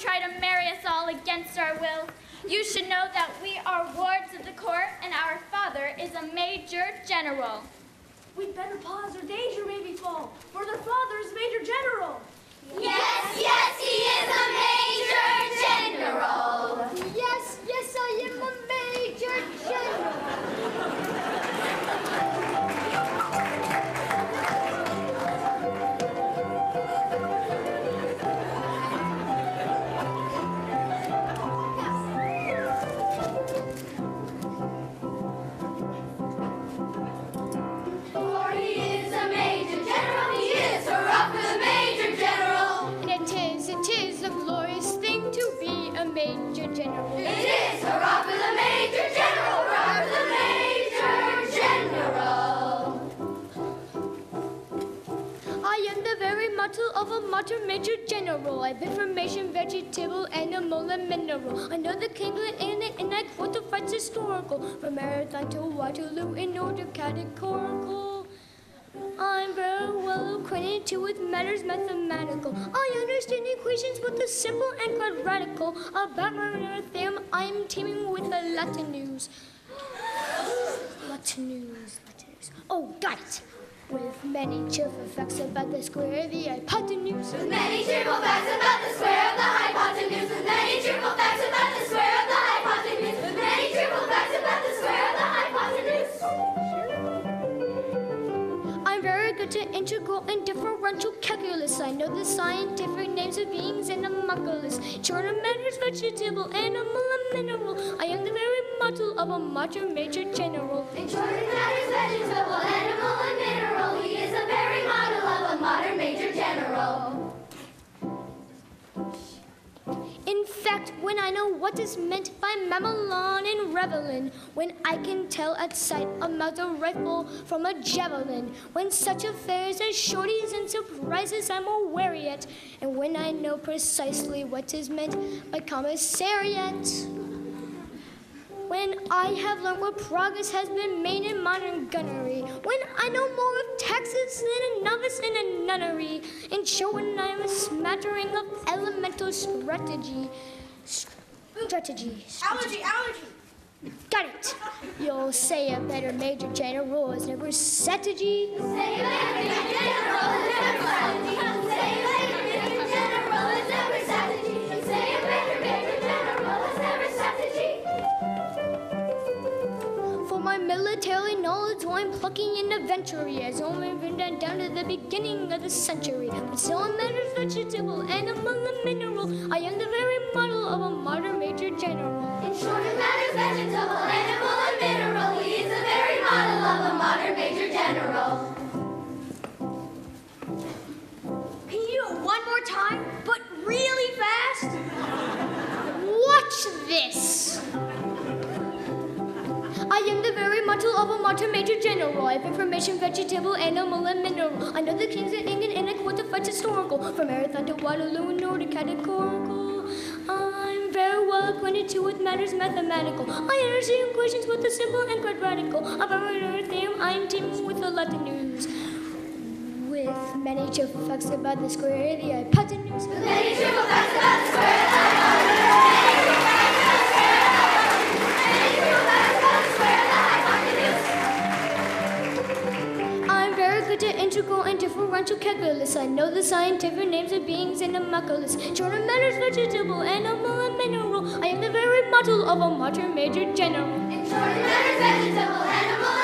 try to marry us all against our will. You should know that we are wards of the court, and our father is a major general. We'd better pause or danger may befall, for their father is a major general. Yes, yes, he is I am the very motto of a modern major general. I've information, vegetable, animal, and mineral. I know the kingdom in it, and I quote the facts historical. From Marathon to Waterloo in order categorical. I'm very well acquainted too with matters mathematical. I understand equations both the simple and quadratical. About my theorem, I'm teeming with the Latin news. Latin news, Latin news. Oh, got it. With many cheerful facts about the square, of the hypotenuse. With many cheerful facts about the square of the hypotenuse. With many cheerful facts about the square of the hypotenuse. With many cheerful facts about the square of the hypotenuse. I'm very good to integral and differential calculus. I know the scientific names of beings and homunculus. Short of matters, vegetable, animal, and mineral. I am the very model of a modern major general. In short, it matters vegetable, animal, and mineral. When I know what is meant by mamelon and ravelin, when I can tell at sight a Mauser rifle from a javelin, when such affairs as shorties and surprises I'm aware yet, and when I know precisely what is meant by commissariat. When I have learned what progress has been made in modern gunnery, when I know more of taxes than a novice in a nunnery, and show when I am a smattering of elemental strategy, strategy, Allergy, allergy. got it. You'll say a better major general is never strategy. Say a major general is never strategy. I'm plucking in the venture has only been done down to the beginning of the century. But still, it matters vegetable, animal, and mineral. I am the very model of a modern major general. In short, it matters vegetable, animal, and mineral. He is the very model of a modern major general. Can you do it one more time, but really fast? Watch this. Very model of a major general. Have information, vegetable, animal, and mineral. I know the kings of England and I quote the facts historical. From Marathon to Waterloo in order categorical. I'm very well acquainted with matters mathematical. I understand equations both the simple and quadratical. Of our theorem, I am teaming with the Latin news. With many cheerful facts about the square, the hypotenuse. With many triple facts about the square of calculus. I know the scientific names of beings and homunculus. Short of matters, vegetable, animal, and mineral. I am the very model of a modern major general. In it matters vegetable, animal,